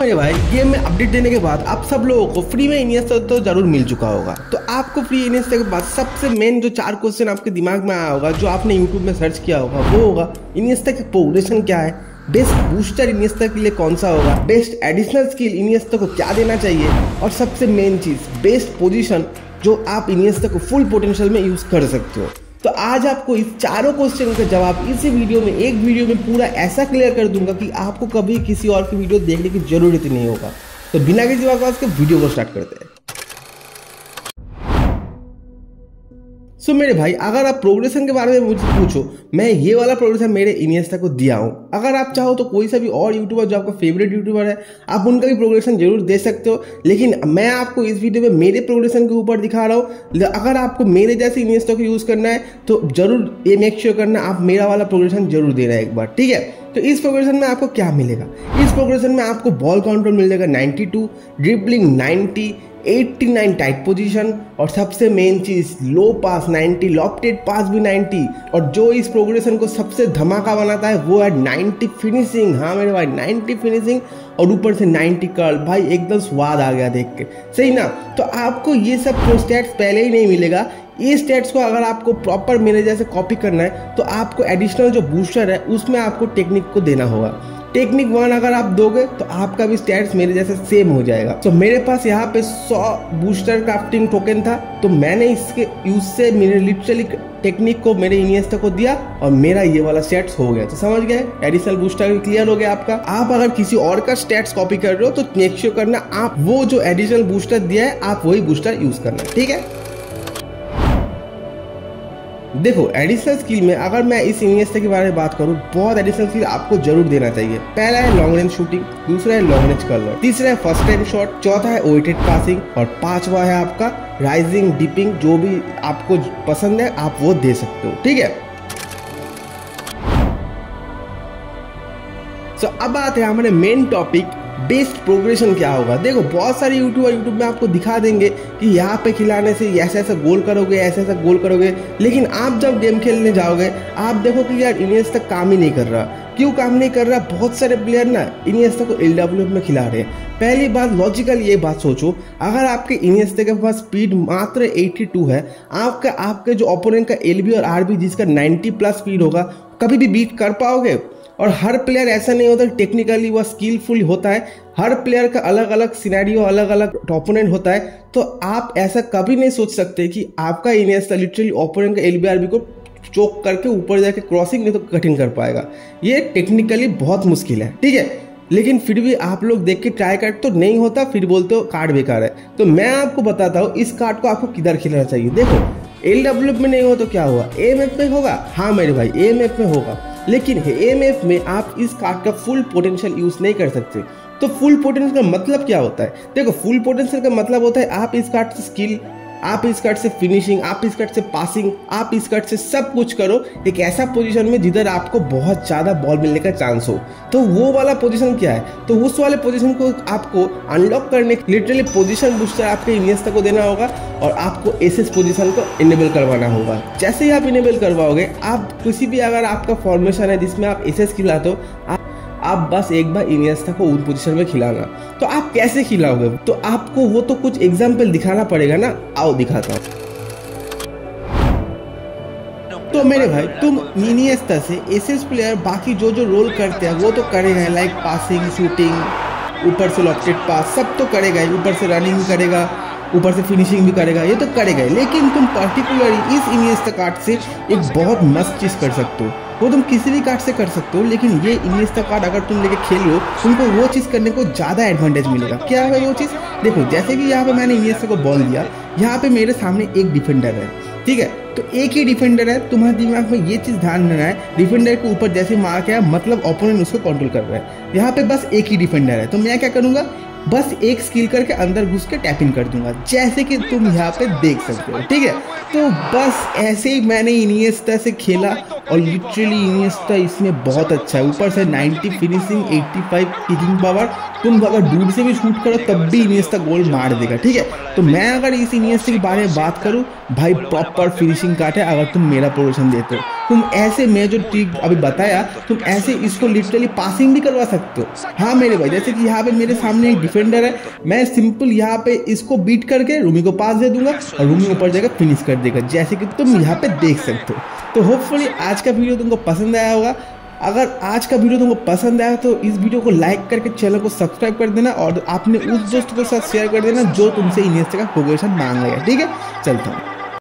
अरे भाई गेम में अपडेट देने के बाद आप सब लोगों को फ्री में इनियस्टा तो ज़रूर मिल चुका होगा। तो आपको फ्री इनियस्टा के बाद सबसे मेन जो चार क्वेश्चन आपके दिमाग में आया होगा, जो आपने यूट्यूब में सर्च किया होगा, वो होगा इनियस्टा का प्रोग्रेशन क्या है? बेस्ट बूस्टर इनियस्टा के लिए कौन सा होगा? बेस्ट एडिशनल स्किल इनियस्टा को क्या देना चाहिए? और सबसे मेन चीज़ बेस्ट पोजीशन जो आप इनियस्टा को फुल पोटेंशियल में यूज़ कर सकते हो। तो आज आपको इस चारों क्वेश्चन का जवाब इसी वीडियो में एक वीडियो में पूरा ऐसा क्लियर कर दूँगा कि आपको कभी किसी और की वीडियो देखने की ज़रूरत ही नहीं होगा। तो बिना किसी आवाज़ के वीडियो को स्टार्ट करते हैं। सो so, मेरे भाई अगर आप प्रोग्रेशन के बारे में मुझे पूछो मैं ये वाला प्रोग्रेशन मेरे इनियस्टा को दिया हूँ। अगर आप चाहो तो कोई सा भी और यूट्यूबर जो आपका फेवरेट यूट्यूबर है, आप उनका भी प्रोग्रेशन ज़रूर दे सकते हो। लेकिन मैं आपको इस वीडियो में मेरे प्रोग्रेशन के ऊपर दिखा रहा हूँ। अगर आपको मेरे जैसे इनियस्टा को यूज़ करना है तो ज़रूर ये मेक श्योर करना, आप मेरा वाला प्रोग्रेशन ज़रूर देना है एक बार, ठीक है? तो इस प्रोग्रेशन में आपको क्या मिलेगा? इस प्रोग्रेशन में आपको बॉल काउंटर मिल जाएगा नाइन्टी 92 ड्रिबलिंग 90 89 टाइट पोजीशन और सबसे मेन चीज़ लो पास 90 लॉफ्टेड पास भी 90 और जो इस प्रोग्रेशन को सबसे धमाका बनाता है, वो है 90 फिनिशिंग हाँ मेरे भाई 90 फिनिशिंग और ऊपर से 90 कर्ल भाई, एकदम स्वाद आ गया देख के। सही ना? तो आपको ये सब स्टैट्स पहले ही नहीं मिलेगा। ये स्टेट्स को अगर आपको प्रॉपर मेरे जैसे कॉपी करना है तो आपको एडिशनल जो बूस्टर है, उसमें आपको टेक्निक को देना होगा। टेक्निक वन अगर आप दोगे तो आपका भी स्टैट्स मेरे जैसे सेम हो जाएगा। तो मेरे पास यहाँ पे 100 बूस्टर क्राफ्टिंग टोकन था तो मैंने इसके यूज़ से मेरे लिटरली टेक्निक को, मेरे इनियस्टा को दिया, और मेरा ये वाला स्टेट्स हो गया। तो समझ गए? एडिशनल बूस्टर क्लियर हो गया आपका। आप अगर किसी और का स्टेट्स कॉपी कर रहे हो तो श्योर करना, आप वो जो एडिशनल बूस्टर दिया है, आप वही बूस्टर यूज़ करना। ठीक है? देखो एडिशनल स्किल में अगर मैं इस इनियस्टा के बारे में बात करूँ बहुत एडिशनल स्किल आपको ज़रूर देना चाहिए। पहला है लॉन्ग रेंज शूटिंग दूसरा है लॉन्ग रेंज कलर तीसरा है फ़र्स्ट टाइम शॉट चौथा है वेटेड पासिंग और पांचवा है आपका राइजिंग डिपिंग जो भी आपको पसंद है आप वो दे सकते हो। ठीक है? तो so, अब आते हैं हमारे मेन टॉपिक बेस्ट प्रोग्रेशन क्या होगा? देखो, बहुत सारे यूट्यूबर यूट्यूब में आपको दिखा देंगे कि यहाँ पे खिलाने से ऐसा ऐसा गोल करोगे, ऐसा ऐसा गोल करोगे, लेकिन आप जब गेम खेलने जाओगे, आप देखो कि यार इनियस तक काम ही नहीं कर रहा। क्यों काम नहीं कर रहा? बहुत सारे प्लेयर ना इनियस्ता को एलडब्ल्यूएफ में खिला रहे हैं। पहली बात लॉजिकल ये बात सोचो, अगर आपके इनियस्ता के पास स्पीड मात्र 82 है, आपका, आपके जो ओपोनेंट का एलबी और आरबी जिसका 90 प्लस स्पीड होगा, कभी भी बीट कर पाओगे? और हर प्लेयर ऐसा नहीं होता टेक्निकली वह स्किलफुल होता है। हर प्लेयर का अलग अलग सिनेरियो अलग अलग ओपोनेंट होता है। तो आप ऐसा कभी नहीं सोच सकते कि आपका इनियस्टा लिटरली ओपोनेंट का एल को चोक करके ऊपर जाके क्रॉसिंग नहीं तो कटिंग कर पाएगा। ये टेक्निकली बहुत मुश्किल है। ठीक है? लेकिन फिर भी आप लोग देख के ट्राई कर तो नहीं होता, फिर बोलते हो कार्ड बेकार है। तो मैं आपको बताता हूँ, इस कार्ड को आपको किधर खेलना चाहिए? देखो एल डब्ल्यू में नहीं हो तो क्या हुआ? एम एफ़ में होगा? हाँ मेरे भाई एम एफ़ में होगा। लेकिन एम में आप इस कार्ड का फुल पोटेंशियल यूज़ नहीं कर सकते। तो फुल पोटेंशियल का मतलब क्या होता है? देखो फुल पोटेंशियल का मतलब होता है आप इस कार्ड से स्किल आप इस कट से फिनिशिंग आप इस कट से पासिंग आप इस कट से सब कुछ करो। एक ऐसा पोजीशन में जिधर आपको बहुत ज़्यादा बॉल मिलने का चांस हो। तो वो वाला पोजीशन क्या है? तो उस वाले पोजीशन को आपको अनलॉक करने लिटरली पोजीशन बूस्टर आपके इनियस्टा को देना होगा और आपको एस एस पोजिशन को इनेबल करवाना होगा। जैसे ही आप इनेबल करवाओगे, आप किसी भी अगर आपका फॉर्मेशन है जिसमें आप एस एस खिलाते हो, आप आप बस एक बार इनियस्टा को उन पोजीशन में खिलाना। तो आप कैसे खिलाओगे? तो आपको वो तो कुछ एग्ज़ाम्पल दिखाना पड़ेगा ना? आओ दिखाता हूँ। तो मेरे भाई, तुम इनियस्टा से एस प्लेयर बाकी जो जो रोल करते हैं, वो तो करेगा लाइक पासिंग शूटिंग ऊपर से लॉकेट पास सब तो करेगा ऊपर से रनिंग भी करेगा, ऊपर से फिनिशिंग भी करेगा, ये तो करेगा लेकिन तुम पर्टिकुलरली इस इनियस्टा कार्ड से एक बहुत मस्त चीज़ कर सकते हो। वो तुम किसी भी कार्ड से कर सकते हो, लेकिन ये इनियस्टा कार्ड अगर तुम लेके खेल तुमको वो चीज़ करने को ज़्यादा एडवांटेज मिलेगा। क्या है वो चीज़? देखो, जैसे कि यहाँ पे मैंने इनियस्टा को बॉल दिया, यहाँ पे मेरे सामने एक डिफेंडर है, ठीक है? तो एक ही डिफेंडर है, तुम्हारे दिमाग में ये चीज़ ध्यान देना है डिफेंडर के ऊपर जैसे मार है मतलब ओपोनेंट उसको कंट्रोल कर रहा है। यहाँ पे बस एक ही डिफेंडर है तो मैं क्या करूँगा? बस एक स्किल करके अंदर घुस के टैपिंग कर दूँगा, जैसे कि तुम यहाँ पे देख सकते हो, ठीक है? तो बस ऐसे ही मैंने इनियस्टा से खेला और लिटरली इनियस्टा इसमें बहुत अच्छा है। ऊपर से 90 फिनिशिंग 85 किकिंग पावर तुम अगर दूर से भी शूट करो, तब भी इनियस्टा गोल मार देगा, ठीक है? तो मैं अगर इस इनियस्टा के बारे में बात करूँ, भाई प्रॉपर फिनिशिंग काट है, अगर तुम मेरा प्रोडक्शन देते हो। तुम ऐसे, मैं जो ट्रिक अभी बताया, तुम ऐसे इसको लिटरली पासिंग भी करवा सकते हो। हाँ मेरे भाई, जैसे कि यहाँ पे मेरे सामने एक डिफेंडर है, मैं सिंपल यहाँ पे इसको बीट करके रूमी को पास दे दूँगा और रूमी ऊपर जाकर फिनिश कर देगा, जैसे कि तुम यहाँ पे देख सकते हो। तो होपफुली आज का वीडियो तुमको पसंद आया होगा। अगर आज का वीडियो तुमको पसंद आया तो इस वीडियो को लाइक करके चैनल को सब्सक्राइब कर देना और आपने उस दोस्त के साथ शेयर कर देना जो तुमसे इनियस्टा का प्रोग्रेशन मांग रहा ठीक है? चलता हूँ।